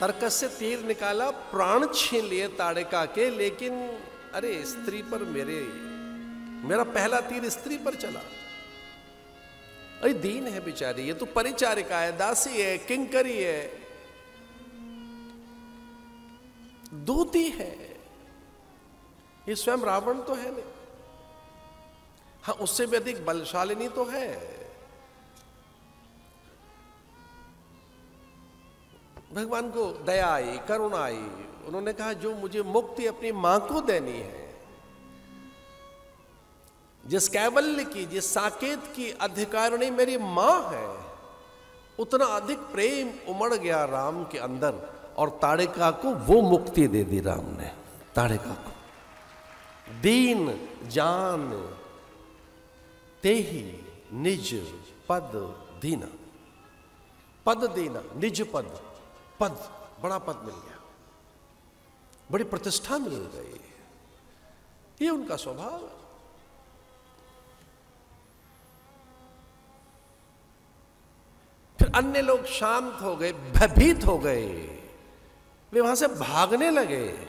तर्क से तीर निकाला, प्राण छीन लिए ताड़िका के, लेकिन, अरे, स्त्री पर मेरे, मेरा पहला तीर स्त्री पर चला। अरे, दीन है बेचारी, ये तो परिचारिका है, दासी है, किंकरी है। दूती है। ये स्वयं रावण तो है नहीं। हाँ उससे भी अधिक बलशालिनी तो है। भगवान को दया आई, करुणा आई। उन्होंने कहा, जो मुझे मुक्ति अपनी माँ को देनी है, जिस कैवल्य की, जिस साकेत की अधिकारिणी मेरी माँ है, उतना अधिक प्रेम उमड़ गया राम के अंदर, और ताड़िका को वो मुक्ति दे दी राम ने ताड़िका को दीन, जान ते ही निज, पद, दीना। पद, दीना, निज, पद। पद, बड़ा पद मिल गया। बड़ी प्रतिष्ठा मिल गई। ये उनका स्वभाव फिर अन्य लोग शांत हो गए, भयभीत हो गए। वे वहाँ से भागने लगे।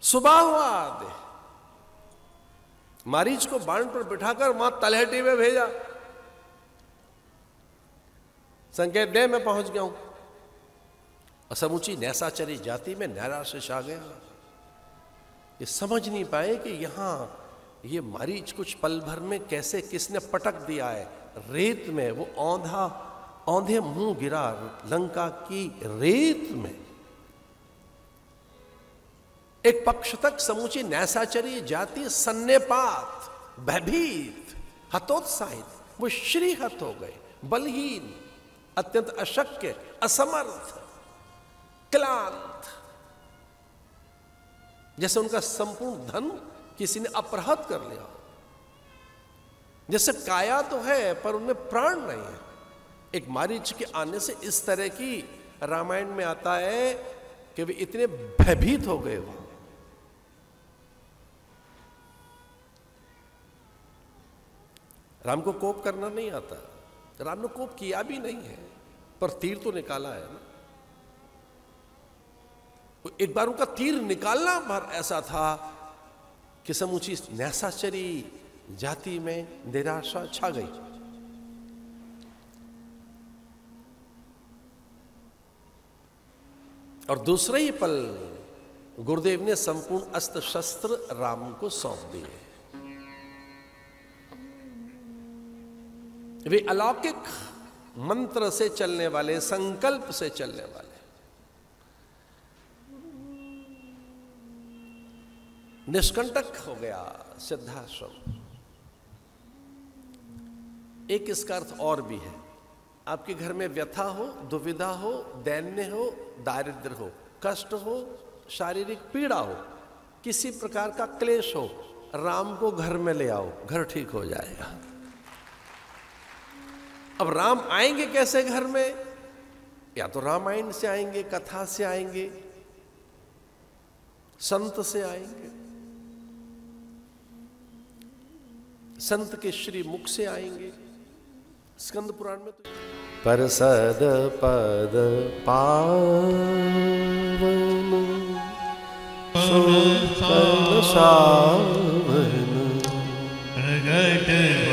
सुबह हुआ मारीच को बाण पर बिठाकर वहाँ तलहटी में भेजा। संकेत दे मैं पहुँच गया हूँ। समूची नैसाचरी जाति में नैराशिश आ गया ये समझ नहीं पाए कि यहाँ ये मारीच कुछ पल भर में कैसे किसने पटक दिया है। रेत में वो औंधा, औंधे मुँह गिरा लंका की रेत में। एक पक्ष तक समूची नैसाचरी जाति सन्नेपात, भयभीत, हतोत्साहित, वो श्रीहत हो गए, बलहीन अत्यंत अशक्य, असमर्थ, क्लांत। जैसे उनका संपूर्ण धन किसी ने अपराहत कर लिया। जैसे काया तो है, पर उनमें प्राण नहीं है। एक मारीच के आने से इस तरह की रामायण में आता है कि वे इतने भयभीत हो गए वहाँ राम को कोप करना नहीं आता। राम ने कोप किया भी नहीं है, पर तीर तो निकाला है ना। एक बार उनका तीर निकालना भर ऐसा था कि समूची नैसाचरी जाति में निराशा छा गई। और दूसरे ही पल गुरुदेव ने संपूर्ण अस्त्र शस्त्र राम को सौंप दिए। वे अलौकिक मंत्र से चलने वाले, संकल्प से चलने वाले। निष्कंटक हो गया सिद्धाश्रम। एक इसका अर्थ और भी है। आपके घर में व्यथा हो, दुविधा हो, दैन्य हो, दारिद्र हो, कष्ट हो, शारीरिक पीड़ा हो, किसी प्रकार का क्लेश हो, राम को घर में ले आओ, घर ठीक हो जाएगा। अब राम आएँगे कैसे घर में? या तो रामायण से आएँगे कथा से आएँगे संत से आएँगे संत के श्री मुख से आएँगे। स्कंद पुराण में तो पर सद पद पावन सावन। प्रगट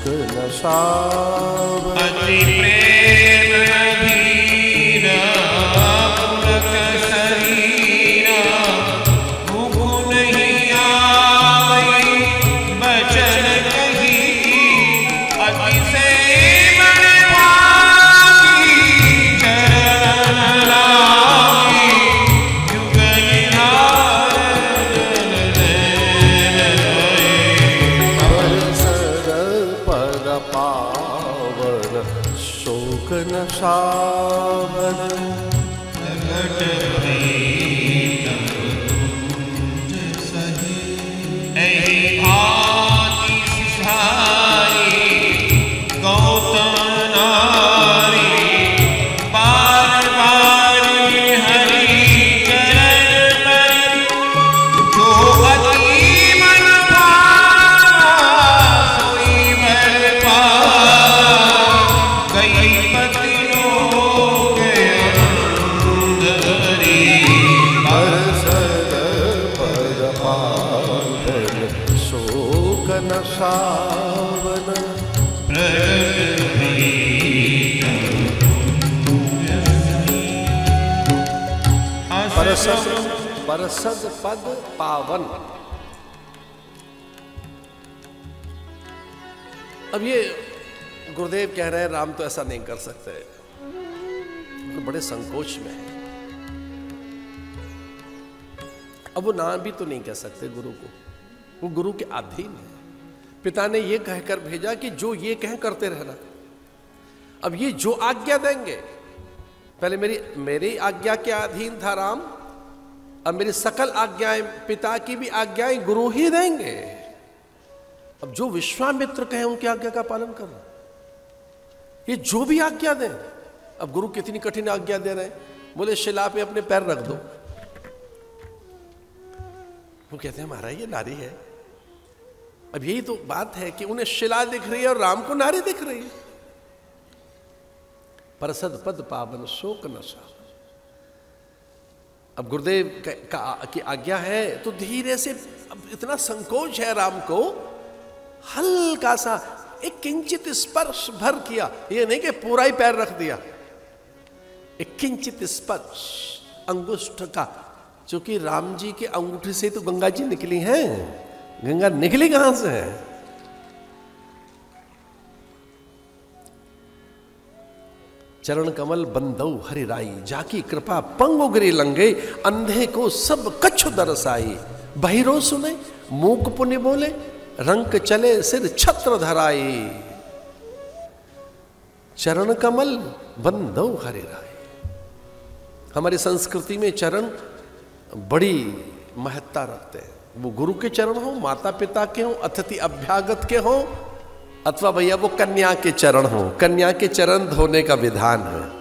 शोक न सावन अति प्रेम। परसद परसद पद पावन। अब ये गुरुदेव कह रहे हैं, राम तो ऐसा नहीं कर सकते। तो बड़े संकोच में है। अब वो ना भी तो नहीं कह सकते गुरु को। वो गुरु के अधीन है। पिता ने ये कहकर भेजा कि जो ये कह, करते रहना। अब ये जो आज्ञा देंगे, पहले मेरी मेरी आज्ञा के अधीन था राम अब मेरी सकल आज्ञाएँ, पिता की भी आज्ञाएँ गुरु ही देंगे। अब जो विश्वामित्र कहे, उनकी आज्ञा का पालन करना ये जो भी आज्ञा दें, अब गुरु कितनी कठिन आज्ञा दे रहे हैं। बोले, शिला पे अपने पैर रख दो। वो कहते हैं, महाराज, ये नारी है। अब यही तो बात है कि उन्हें शिला दिख रही है और राम को नारी दिख रही है। परसद पद पावन शोक नशा। अब गुरुदेव का, का, आज्ञा है तो धीरे से अब इतना संकोच है राम को हल्का सा एक किंचित स्पर्श भर किया ये नहीं कि पूरा ही पैर रख दिया। एक किंचित स्पर्श अंगुष्ठ का क्योंकि राम जी के अंगूठे से तो गंगा जी निकली हैं गंगा निकली कहाँ से है? चरण कमल बंदौ हरिराई जाकी कृपा पंग उगरी लंगे, अंधे को सब कच्छ दरसाई। बहिरो सुने, मूक पुण्य बोले, रंक चले सिर छत्र धराई। चरण कमल बंदौ हरिराई हमारी संस्कृति में चरण बड़ी महत्ता रखते हैं। वो गुरु के चरण हो, माता पिता के हो, अतिथि अभ्यागत के हो अथवा भैया वो कन्या के चरण हो, कन्या के चरण धोने का विधान है।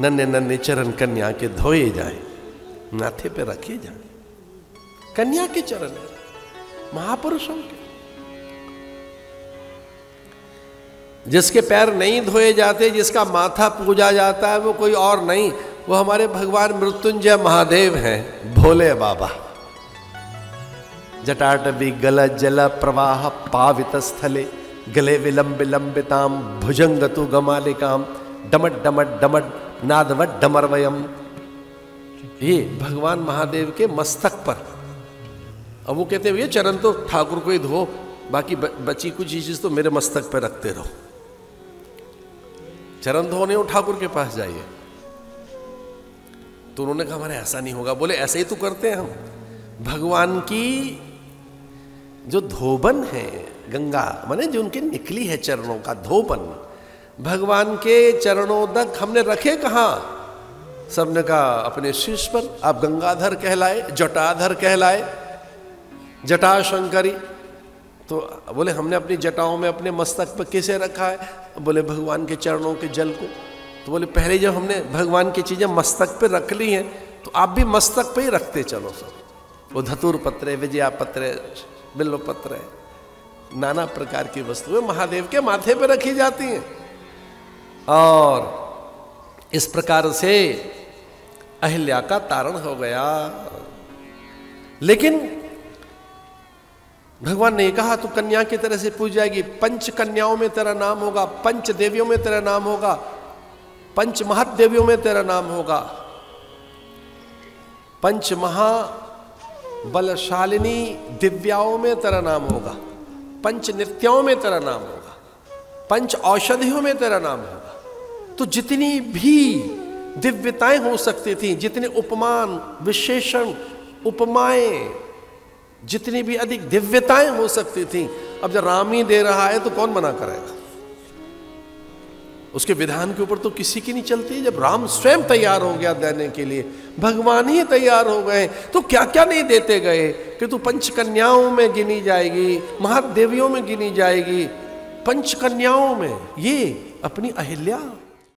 नन्हे नन्हे चरण कन्या के धोए जाए माथे पे रखे जाए। कन्या के चरण महापुरुषों के। जिसके पैर नहीं धोए जाते, जिसका माथा पूजा जाता है, वो कोई और नहीं, वो हमारे भगवान मृत्युंजय महादेव हैं, भोले बाबा। जटाटवी गल जल प्रवाह पावित स्थले गले विलंब विलंबिताम भुजंग तु गमालिकाम डमट डमट डमट, नादवट डमरवयम। ये भगवान महादेव के मस्तक पर। अब वो कहते हैं ये चरण तो ठाकुर को ही धो, बाकी बची कुछ चीज़ तो मेरे मस्तक पर रखते रहो। चरण धोने हो ठाकुर के पास जाइए। तो उन्होंने कहा, हमारे, ऐसा नहीं होगा। बोले, ऐसे ही तो करते हैं हम। भगवान की जो धोबन है गंगा, माने जो उनके निकली है चरणों का धोबन। भगवान के चरणों तक हमने रखे कहा? सबने कहा, अपने शीश पर, आप गंगाधर कहलाए, जटाधर कहलाए जटा शंकरी तो बोले, हमने अपनी जटाओं में अपने मस्तक पर किसे रखा है? बोले, भगवान के चरणों के जल को। तो बोले, पहले जब हमने भगवान की चीज़ें मस्तक पर रख ली हैं तो आप भी मस्तक पर ही रखते चलो सब। वो धतुर पत्रे, विजया पत्रे बिल्लो पत्र नाना प्रकार की वस्तुएँ महादेव के माथे पर रखी जाती हैं। और इस प्रकार से अहिल्या का तारण हो गया। लेकिन भगवान ने कहा, तू कन्या की तरह से पूज जाएगी, पंच कन्याओं में तेरा नाम होगा, पंच देवियों में तेरा नाम होगा, पंच महादेवियों में तेरा नाम होगा, पंच महा बलशालिनी दिव्याओं में तेरा नाम होगा, पंच नित्याओं में तेरा नाम होगा, पंच औषधियों में तेरा नाम होगा। तो जितनी भी दिव्यताएँ हो सकती थी, जितने उपमान, विशेषण, उपमाएँ, जितनी भी अधिक दिव्यताएँ हो सकती थी, अब जब राम ही दे रहा है तो कौन मना करेगा? उसके विधान के ऊपर तो किसी की नहीं चलती जब राम स्वयं तैयार हो गया देने के लिए, भगवान ही तैयार हो गए तो क्या क्या नहीं देते गए कि तू पंचकन्याओं में गिनी जाएगी, महादेवियों में गिनी जाएगी। पंचकन्याओं में, ये अपनी अहिल्या।